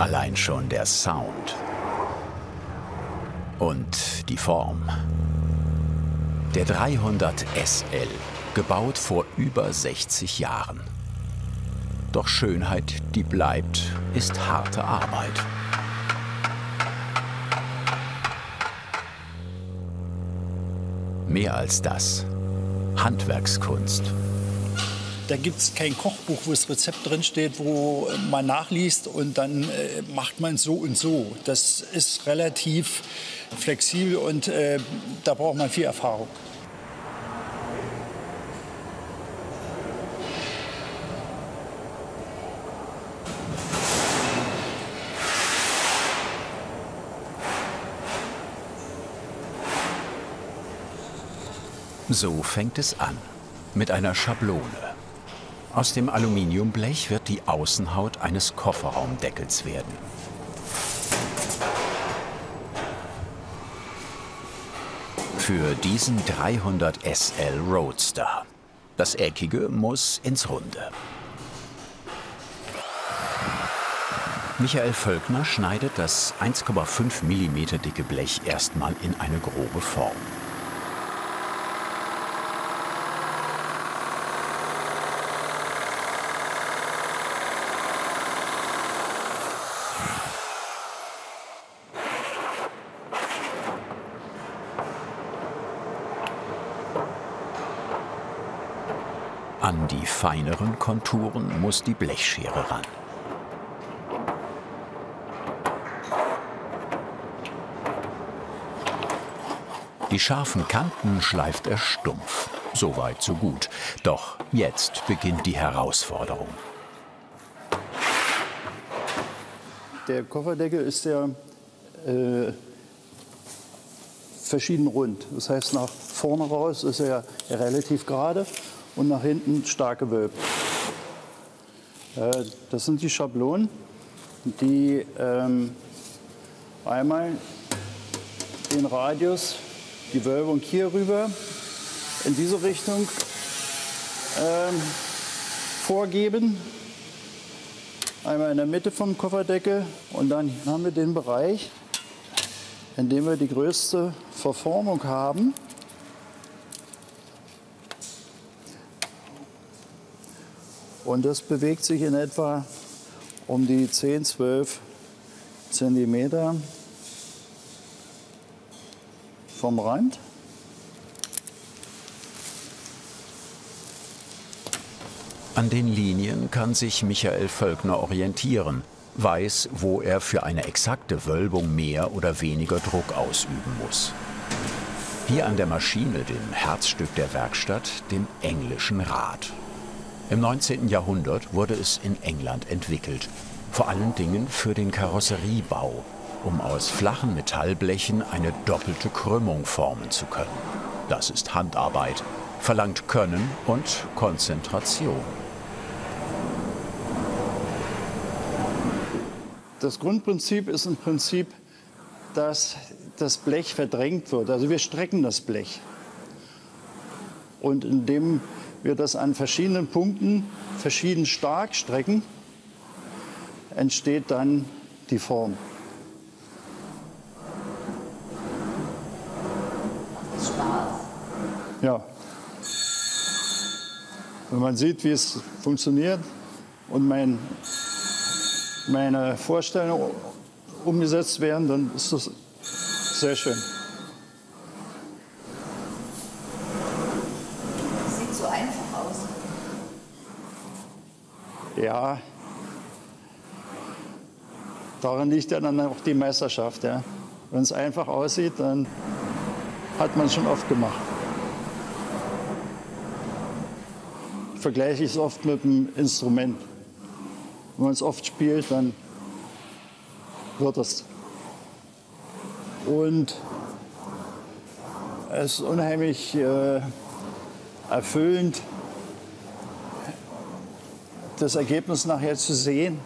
Allein schon der Sound. Und die Form. Der 300 SL, gebaut vor über 60 Jahren. Doch Schönheit, die bleibt, ist harte Arbeit. Mehr als das. Handwerkskunst. Da gibt es kein Kochbuch, wo das Rezept drinsteht, wo man nachliest und dann äh, macht man so und so. Das ist relativ flexibel und äh, da braucht man viel Erfahrung. So fängt es an. Mit einer Schablone. Aus dem Aluminiumblech wird die Außenhaut eines Kofferraumdeckels werden. Für diesen 300 SL Roadster. Das Eckige muss ins Runde. Michael Völkner schneidet das 1,5 mm dicke Blech erstmal in eine grobe Form. An die feineren Konturen muss die Blechschere ran. Die scharfen Kanten schleift er stumpf. So weit, so gut. Doch jetzt beginnt die Herausforderung. Der Kofferdeckel ist ja äh, verschieden rund. Das heißt, nach vorne raus ist er relativ gerade und nach hinten stark gewölbt. Äh, das sind die Schablonen, die ähm, einmal den Radius, die Wölbung hier rüber in diese Richtung ähm, vorgeben. Einmal in der Mitte vom Kofferdeckel und dann haben wir den Bereich, in dem wir die größte Verformung haben. Und das bewegt sich in etwa um die 10, 12 Zentimeter vom Rand. An den Linien kann sich Michael Völkner orientieren, weiß, wo er für eine exakte Wölbung mehr oder weniger Druck ausüben muss. Hier an der Maschine, dem Herzstück der Werkstatt, dem englischen Rad. Im 19. Jahrhundert wurde es in England entwickelt, vor allen Dingen für den Karosseriebau, um aus flachen Metallblechen eine doppelte Krümmung formen zu können. Das ist Handarbeit, verlangt Können und Konzentration. Das Grundprinzip ist im Prinzip, dass das Blech verdrängt wird. Also wir strecken das Blech. Und indem wir das an verschiedenen Punkten verschieden stark strecken, entsteht dann die Form. Ja. Wenn man sieht, wie es funktioniert und mein, meine Vorstellungen umgesetzt werden, dann ist das sehr schön. Sieht so einfach aus. Ja, daran liegt ja dann auch die Meisterschaft. Ja. Wenn es einfach aussieht, dann hat man es schon oft gemacht. vergleiche ich es oft mit einem Instrument. Wenn man es oft spielt, dann wird es. Und es ist unheimlich äh, erfüllend, das Ergebnis nachher zu sehen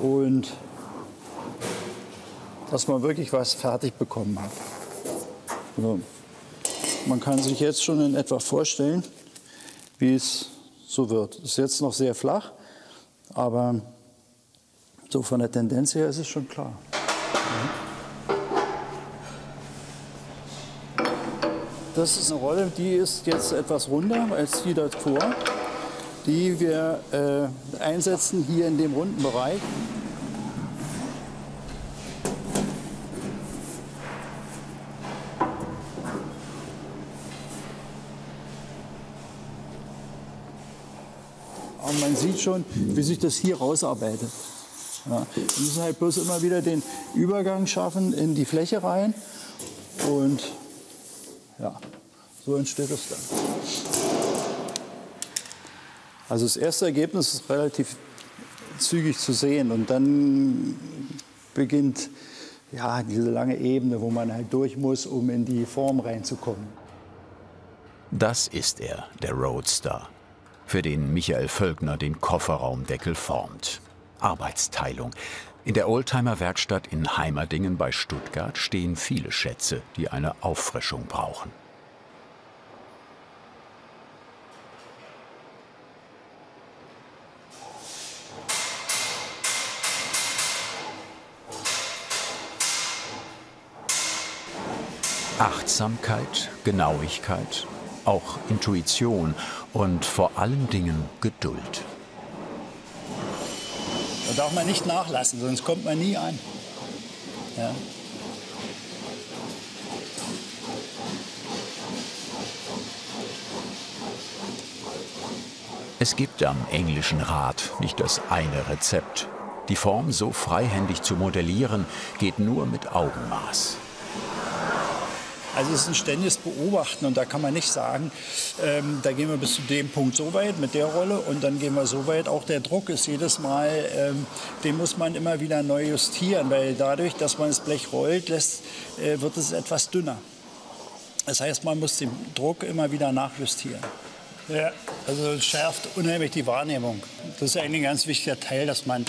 und dass man wirklich was fertig bekommen hat. Also, man kann sich jetzt schon in etwa vorstellen, wie es so wird. Es ist jetzt noch sehr flach, aber So von der Tendenz her ist es schon klar. Das ist eine Rolle, die ist jetzt etwas runder als die davor, die wir äh, einsetzen hier in dem runden Bereich. Und man sieht schon, wie sich das hier rausarbeitet. Ja, wir müssen halt bloß immer wieder den Übergang schaffen in die Fläche rein. Und ja, so entsteht es dann. Also das erste Ergebnis ist relativ zügig zu sehen und dann beginnt ja, diese lange Ebene, wo man halt durch muss, um in die Form reinzukommen. Das ist er, der Roadster, für den Michael Völkner den Kofferraumdeckel formt. Arbeitsteilung. In der Oldtimer-Werkstatt in Heimerdingen bei Stuttgart stehen viele Schätze, die eine Auffrischung brauchen. Achtsamkeit, Genauigkeit, auch Intuition und vor allen Dingen Geduld. Da darf man nicht nachlassen, sonst kommt man nie an. Ja. Es gibt am englischen Rat nicht das eine Rezept. Die Form so freihändig zu modellieren, geht nur mit Augenmaß. Also es ist ein ständiges Beobachten und da kann man nicht sagen, ähm, da gehen wir bis zu dem Punkt so weit mit der Rolle und dann gehen wir so weit. Auch der Druck ist jedes Mal, ähm, den muss man immer wieder neu justieren, weil dadurch, dass man das Blech rollt, lässt, äh, wird es etwas dünner. Das heißt, man muss den Druck immer wieder nachjustieren. Ja, also es schärft unheimlich die Wahrnehmung. Das ist eigentlich ein ganz wichtiger Teil, dass man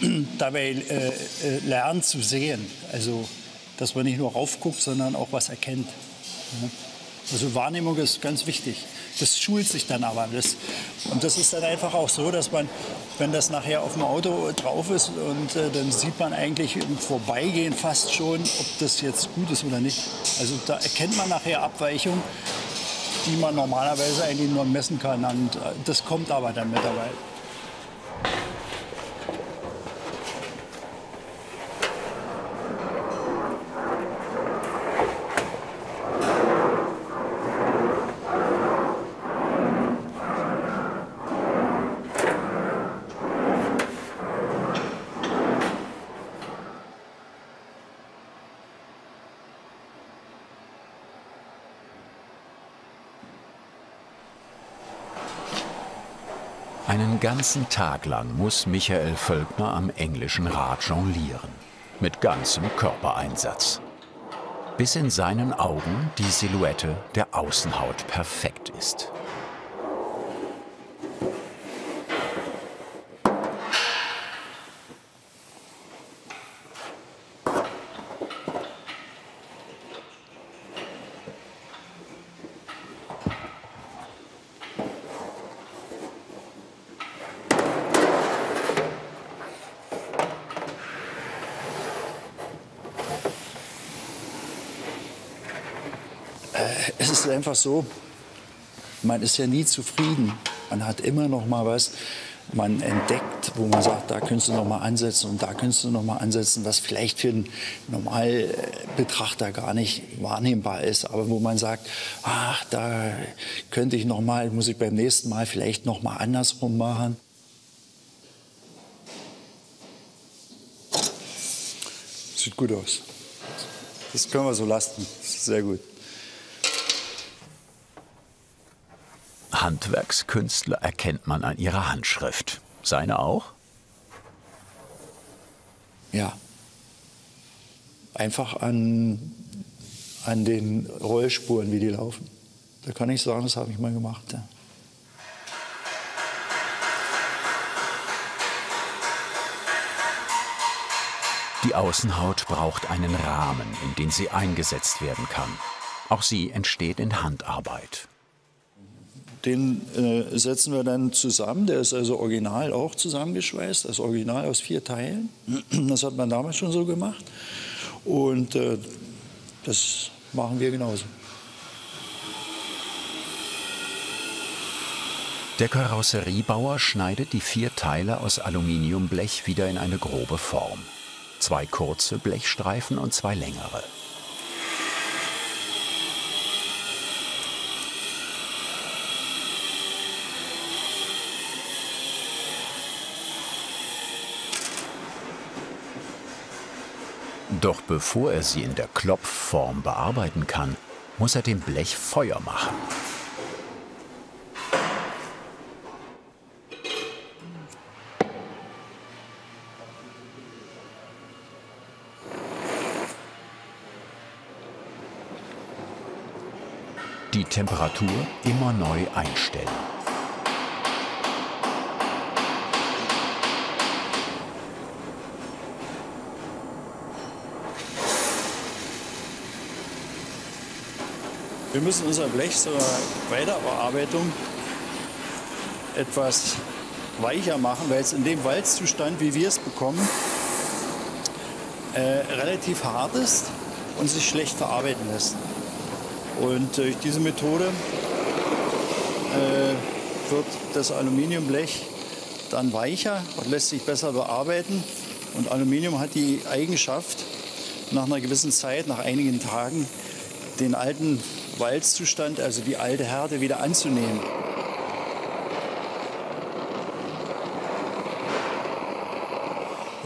dabei äh, äh, lernt zu sehen. Also dass man nicht nur raufguckt, sondern auch was erkennt. Also Wahrnehmung ist ganz wichtig. Das schult sich dann aber. Das, und das ist dann einfach auch so, dass man, wenn das nachher auf dem Auto drauf ist, und äh, dann sieht man eigentlich im Vorbeigehen fast schon, ob das jetzt gut ist oder nicht. Also da erkennt man nachher Abweichungen, die man normalerweise eigentlich nur messen kann. Und äh, das kommt aber dann mit ganzen Tag lang muss Michael Völkner am englischen Rad jonglieren. Mit ganzem Körpereinsatz. Bis in seinen Augen die Silhouette der Außenhaut perfekt ist. Es ist einfach so, man ist ja nie zufrieden. Man hat immer noch mal was, man entdeckt, wo man sagt, da könntest du noch mal ansetzen und da könntest du noch mal ansetzen, was vielleicht für einen Normalbetrachter gar nicht wahrnehmbar ist, aber wo man sagt, ach, da könnte ich noch mal, muss ich beim nächsten Mal vielleicht noch mal andersrum machen. Sieht gut aus. Das können wir so lassen. sehr gut. Handwerkskünstler erkennt man an ihrer Handschrift. Seine auch? Ja. Einfach an, an den Rollspuren, wie die laufen. Da kann ich sagen, das habe ich mal gemacht. Ja. Die Außenhaut braucht einen Rahmen, in den sie eingesetzt werden kann. Auch sie entsteht in Handarbeit Den äh, setzen wir dann zusammen. Der ist also original auch zusammengeschweißt, das Original aus vier Teilen. Das hat man damals schon so gemacht. Und äh, das machen wir genauso. Der Karosseriebauer schneidet die vier Teile aus Aluminiumblech wieder in eine grobe Form. Zwei kurze Blechstreifen und zwei längere. Doch bevor er sie in der Klopfform bearbeiten kann, muss er dem Blech Feuer machen. Die Temperatur immer neu einstellen. Wir müssen unser Blech zur Weiterbearbeitung etwas weicher machen, weil es in dem Walzzustand, wie wir es bekommen, äh, relativ hart ist und sich schlecht verarbeiten lässt. Und durch diese Methode äh, wird das Aluminiumblech dann weicher und lässt sich besser bearbeiten. Und Aluminium hat die Eigenschaft, nach einer gewissen Zeit, nach einigen Tagen, den alten Walzzustand, also die alte Härte, wieder anzunehmen.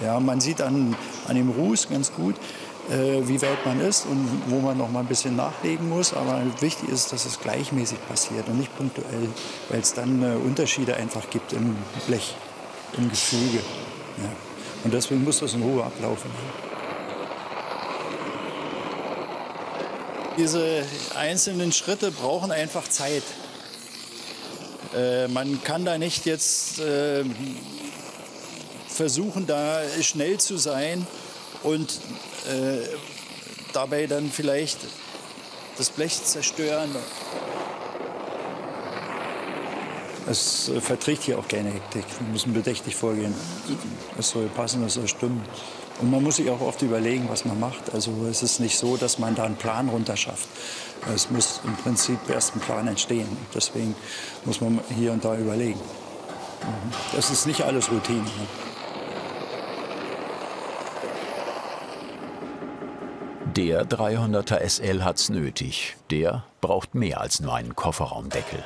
Ja, man sieht an, an dem Ruß ganz gut, äh, wie weit man ist und wo man noch mal ein bisschen nachlegen muss. Aber wichtig ist, dass es gleichmäßig passiert und nicht punktuell, weil es dann äh, Unterschiede einfach gibt im Blech, im Gefüge. Ja. Und deswegen muss das in Ruhe ablaufen. Diese einzelnen Schritte brauchen einfach Zeit. Äh, man kann da nicht jetzt äh, versuchen, da schnell zu sein und äh, dabei dann vielleicht das Blech zerstören. Es verträgt hier auch keine Hektik. Wir müssen bedächtig vorgehen. Es soll passen, es soll stimmen. Und man muss sich auch oft überlegen, was man macht. Also es ist nicht so, dass man da einen Plan runterschafft. Es muss im Prinzip erst ein Plan entstehen. Deswegen muss man hier und da überlegen. Mhm. Das ist nicht alles Routine. Ne? Der 300er SL hat's nötig. Der braucht mehr als nur einen Kofferraumdeckel.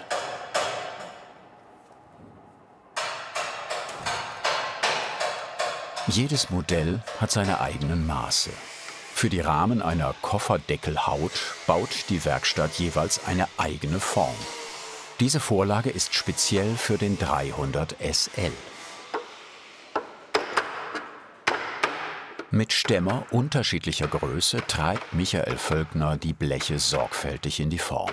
Jedes Modell hat seine eigenen Maße. Für die Rahmen einer Kofferdeckelhaut baut die Werkstatt jeweils eine eigene Form. Diese Vorlage ist speziell für den 300 SL. Mit Stämmer unterschiedlicher Größe treibt Michael Völkner die Bleche sorgfältig in die Form.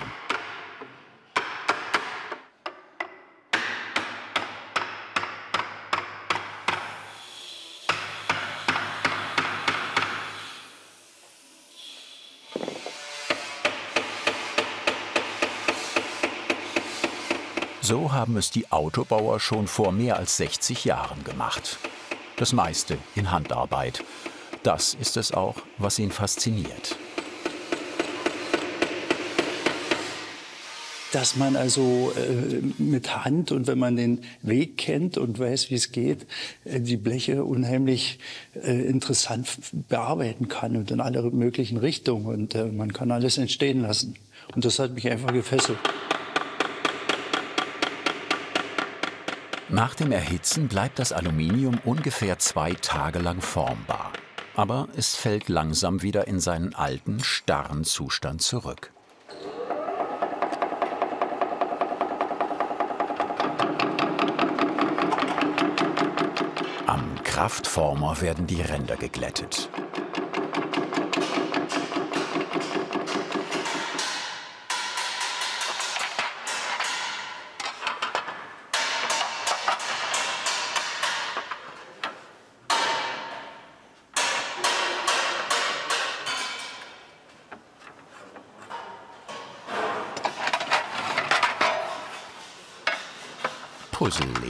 So haben es die Autobauer schon vor mehr als 60 Jahren gemacht. Das meiste in Handarbeit. Das ist es auch, was ihn fasziniert. dass man also äh, mit Hand und wenn man den Weg kennt und weiß, wie es geht, äh, die Bleche unheimlich äh, interessant bearbeiten kann und in alle möglichen Richtungen und äh, man kann alles entstehen lassen. Und das hat mich einfach gefesselt. Nach dem Erhitzen bleibt das Aluminium ungefähr zwei Tage lang formbar. Aber es fällt langsam wieder in seinen alten, starren Zustand zurück. Am Kraftformer werden die Ränder geglättet.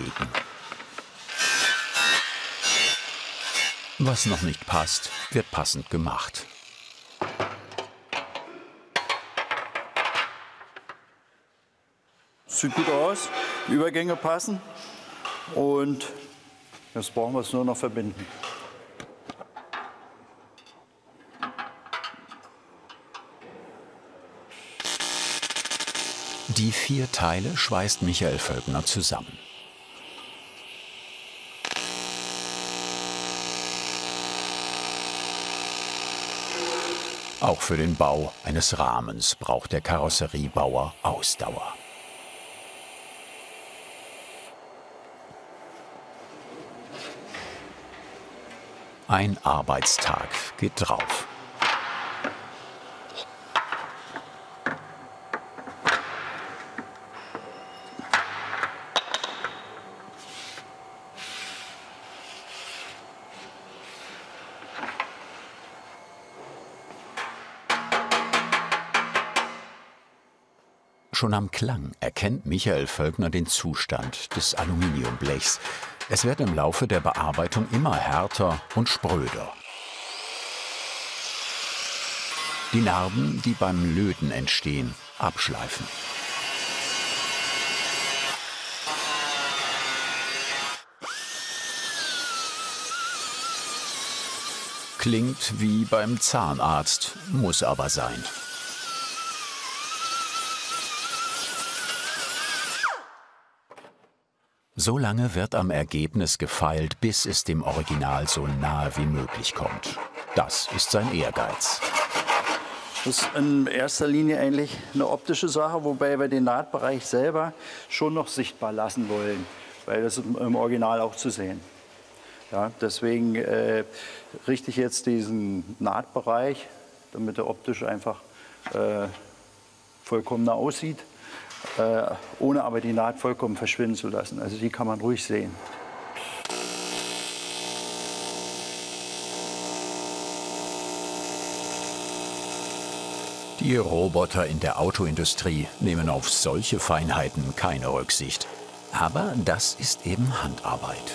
Legen. Was noch nicht passt, wird passend gemacht. Sieht gut aus, die Übergänge passen und jetzt brauchen wir es nur noch verbinden. Die vier Teile schweißt Michael Völkner zusammen. Auch für den Bau eines Rahmens braucht der Karosseriebauer Ausdauer. Ein Arbeitstag geht drauf. Schon am Klang erkennt Michael Völkner den Zustand des Aluminiumblechs. Es wird im Laufe der Bearbeitung immer härter und spröder. Die Narben, die beim Löten entstehen, abschleifen. Klingt wie beim Zahnarzt, muss aber sein. So lange wird am Ergebnis gefeilt, bis es dem Original so nahe wie möglich kommt. Das ist sein Ehrgeiz. Das ist in erster Linie eigentlich eine optische Sache, wobei wir den Nahtbereich selber schon noch sichtbar lassen wollen, weil das im Original auch zu sehen. Ja, deswegen äh, richte ich jetzt diesen Nahtbereich, damit er optisch einfach äh, vollkommener aussieht ohne aber die Naht vollkommen verschwinden zu lassen. Also die kann man ruhig sehen. Die Roboter in der Autoindustrie nehmen auf solche Feinheiten keine Rücksicht. Aber das ist eben Handarbeit.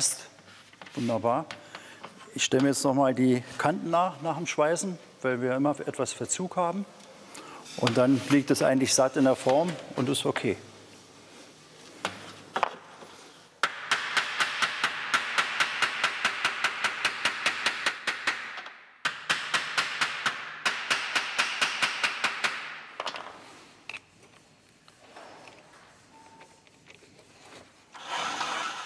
Passt. Wunderbar. Ich stelle mir jetzt noch mal die Kanten nach, nach dem Schweißen, weil wir immer etwas Verzug haben. Und dann liegt es eigentlich satt in der Form und ist okay.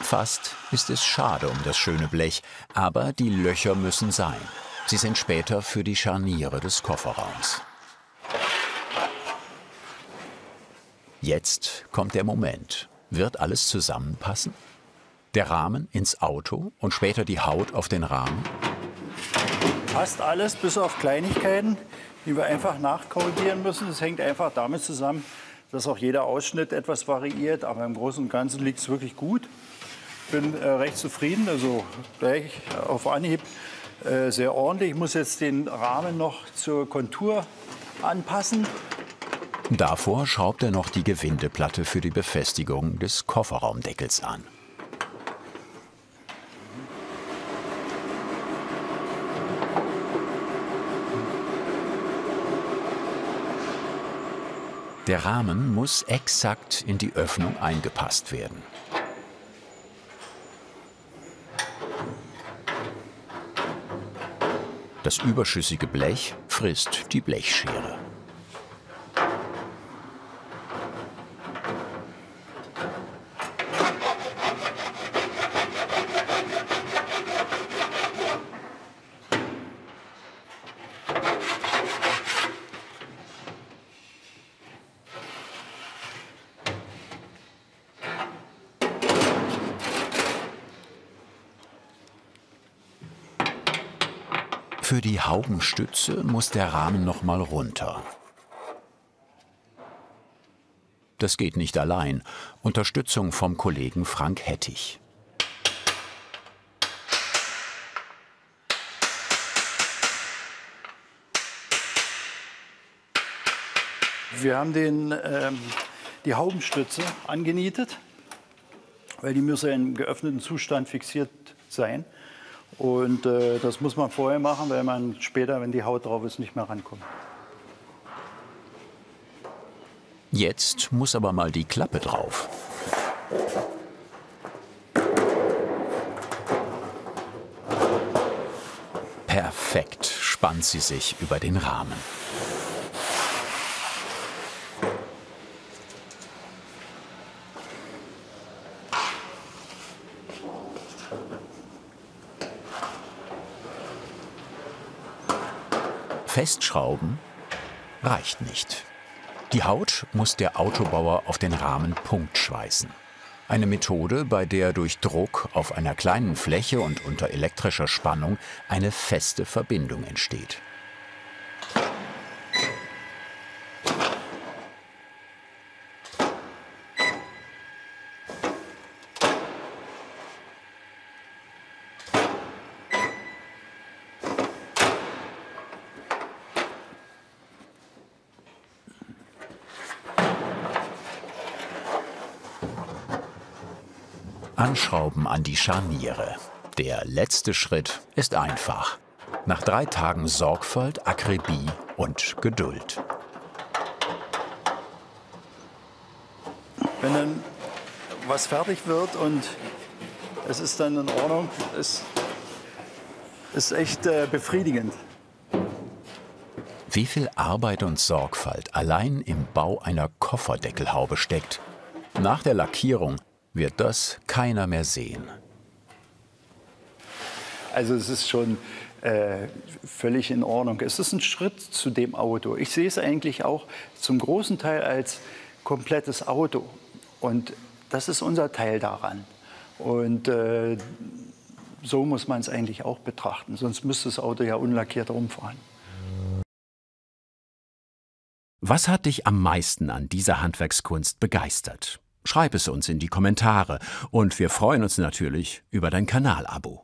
Fast ist es schade um das schöne Blech, aber die Löcher müssen sein. Sie sind später für die Scharniere des Kofferraums. Jetzt kommt der Moment. Wird alles zusammenpassen? Der Rahmen ins Auto und später die Haut auf den Rahmen? Passt alles, bis auf Kleinigkeiten, die wir einfach nachkorrigieren müssen. Das hängt einfach damit zusammen, dass auch jeder Ausschnitt etwas variiert. Aber im Großen und Ganzen liegt es wirklich gut bin äh, recht zufrieden, also gleich auf Anhieb äh, sehr ordentlich. Ich muss jetzt den Rahmen noch zur Kontur anpassen. Davor schraubt er noch die Gewindeplatte für die Befestigung des Kofferraumdeckels an. Der Rahmen muss exakt in die Öffnung eingepasst werden. Das überschüssige Blech frisst die Blechschere. Für die Muss der Rahmen noch mal runter. Das geht nicht allein. Unterstützung vom Kollegen Frank Hettich. Wir haben den, ähm, die Haubenstütze angenietet, weil die müssen im geöffneten Zustand fixiert sein. Und äh, das muss man vorher machen, weil man später, wenn die Haut drauf ist, nicht mehr rankommt. Jetzt muss aber mal die Klappe drauf. Perfekt spannt sie sich über den Rahmen. Festschrauben reicht nicht. Die Haut muss der Autobauer auf den Rahmen punktschweißen. Eine Methode, bei der durch Druck auf einer kleinen Fläche und unter elektrischer Spannung eine feste Verbindung entsteht. Anschrauben an die Scharniere. Der letzte Schritt ist einfach. Nach drei Tagen Sorgfalt, Akribie und Geduld. Wenn dann was fertig wird und es ist dann in Ordnung, ist, ist echt äh, befriedigend. Wie viel Arbeit und Sorgfalt allein im Bau einer Kofferdeckelhaube steckt. Nach der Lackierung wird das keiner mehr sehen. Also es ist schon äh, völlig in Ordnung. Es ist ein Schritt zu dem Auto. Ich sehe es eigentlich auch zum großen Teil als komplettes Auto. Und das ist unser Teil daran. Und äh, so muss man es eigentlich auch betrachten. Sonst müsste das Auto ja unlackiert rumfahren. Was hat dich am meisten an dieser Handwerkskunst begeistert? Schreib es uns in die Kommentare und wir freuen uns natürlich über dein Kanalabo.